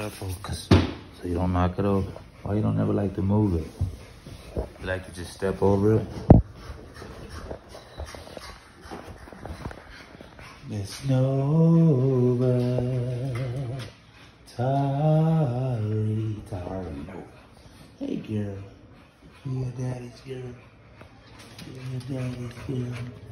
focus so you don't knock it over. Why you don't ever like to move it? You like to just step over it? It's over. Tari, Tari, no. Hey, girl. You your daddy's girl. You your daddy's girl.